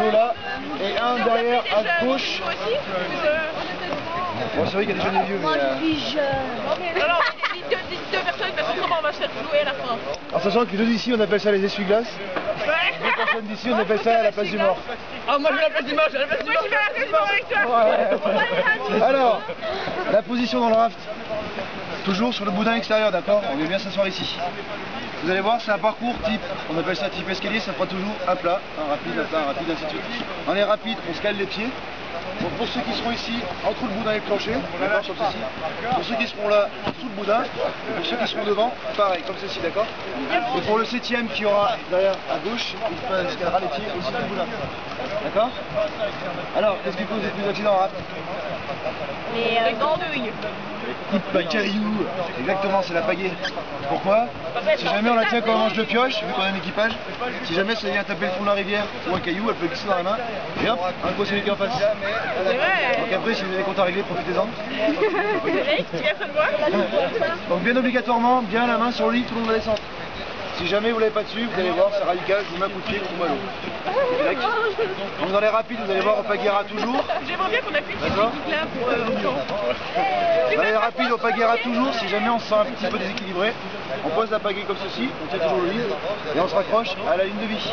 deux là, et un derrière à gauche. Moi aussi Bon, c'est vrai qu'il y a des jeunes et des vieux, mais... Moi, euh, je suis jeune. Non, non, dis deux, deux personnes parce que autrement on va se faire jouer à la fin. En sachant que deux d'ici, on appelle ça les essuie-glaces. Ouais. Deux personnes d'ici, on appelle ça la place du mort. Ah, moi je vais la place du mort, je vais la place du mort. Moi je vais la place du mort avec toi. Alors, la position dans le raft. Toujours sur le boudin extérieur, d'accord On vient bien s'asseoir ici. Vous allez voir, c'est un parcours type, on appelle ça type escalier, ça fera toujours un plat, un rapide, un plat, un rapide, ainsi de suite. On est rapide, on se cale les pieds. Donc pour ceux qui seront ici, entre le boudin et le plancher, d'accord, comme ceci. Pour ceux qui seront là, sous le boudin. Et pour ceux qui seront devant, pareil, comme ceci, d'accord Et pour le septième qui aura derrière à gauche, il se calera les pieds aussi sous le boudin. D'accord Alors, qu'est-ce qui cause les plus d'accidents en raft Les euh, gandouilles. les cailloux, exactement, c'est la pagaie. Pourquoi Si jamais on la tient comme un manche de pioche, vu qu'on a un équipage, si jamais ça vient taper le fond de la rivière ou un caillou, elle peut glisser dans la main, et hop, un gros celui qui est en face. Donc après, si vous avez des comptes à régler, profitez-en. Donc bien obligatoirement, bien la main sur le lit tout le long de la descente. Si jamais vous l'avez pas dessus, vous allez voir, c'est radical, je vous mets un coup de pied, je vous mets. Donc dans les rapides, vous allez voir, on pagaira toujours. J'aimerais bien qu'on appuie musique là pour euh. Dans les rapides, on pagaira toujours. Si jamais on se sent un petit peu déséquilibré, on pose la pagaie comme ceci, on tient toujours le lead, et on se raccroche à la ligne de vie.